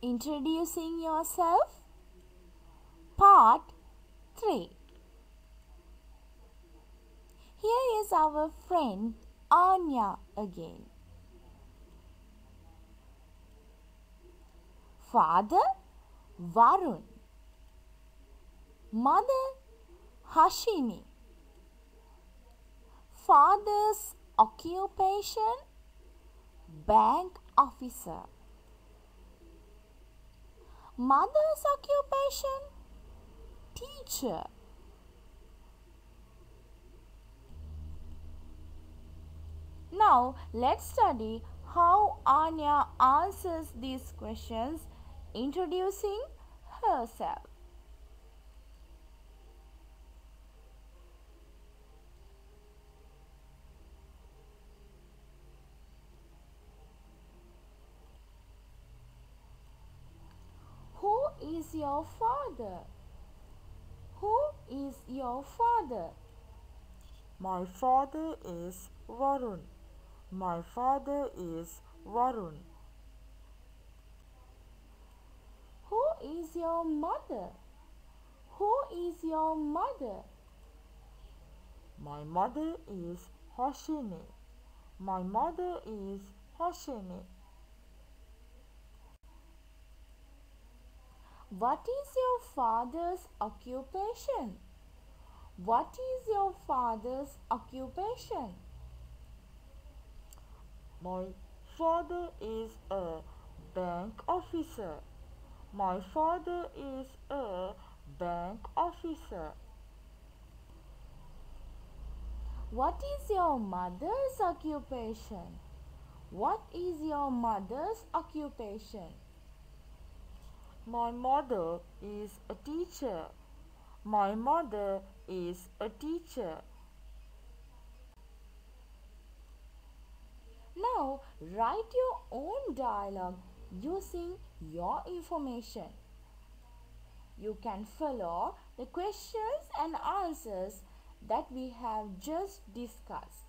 Introducing yourself. Part 3. Here is our friend Anya again. Father Varun. Mother Hashini. Father's occupation bank officer. Mother's occupation teacher. Now let's study how Anya answers these questions introducing herself. Who is your father? Who is your father? My father is Varun. My father is Varun. Who is your mother? Who is your mother? My mother is Hashini. My mother is Hashini. What is your father's occupation? What is your father's occupation? My father is a bank officer. My father is a bank officer. What is your mother's occupation? What is your mother's occupation? My mother is a teacher. My mother is a teacher. Now write your own dialogue using your information. You can follow the questions and answers that we have just discussed.